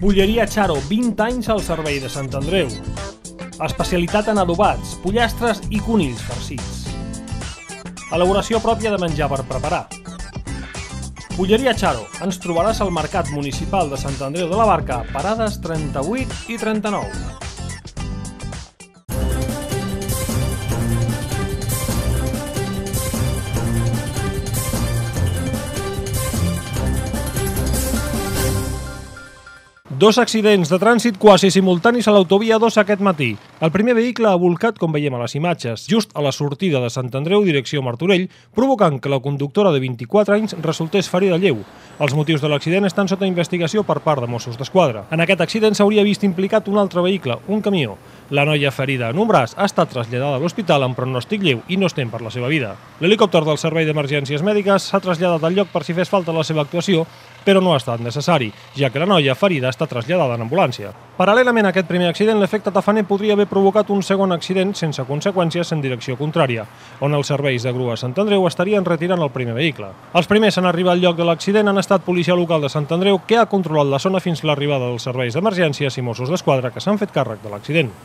Bulleria Charo, 20 anys al servei de Sant Andreu. Especialitat en adobats, pollastres i conills farcits. Elaboració pròpia de menjar per preparar. Bulleria Charo. Ens trobaràs al Mercat Municipal de Sant Andreu de la Barca, parades 38 i 39. Dos accidents de trànsit quasi simultanis a l'autovia 2 aquest matí. El primer vehicle ha volcat, com veiem a les imatges, just a la sortida de Sant Andreu, direcció Martorell, provocant que la conductora de 24 anys resultés ferida lleu. Els motius de l'accident estan sota investigació per part de Mossos d'Esquadra. En aquest accident s'hauria vist implicat un altre vehicle, un camió. La noia ferida en un braç ha estat traslladada a l'hospital amb pronòstic lleu i no es tem per la seva vida. L'helicòpter del Servei d'Emergències Mèdiques s'ha traslladat al lloc per si fes falta la seva actuació, però no ha estat necessari, ja que la noia ferida està traslladada en ambulància. Paral·lelament a aquest primer accident, l'efecte tafaner podria haver provocat un segon accident sense conseqüències en direcció contrària, on els serveis de grua Sant Andreu estarien retirant el primer vehicle. Els primers en arribar al lloc de l'accident han estat policia local de Sant Andreu, que ha controlat la zona fins l'arribada dels serveis d'emergències i Mossos d'Esquadra que s'han fet càrrec de l'accident.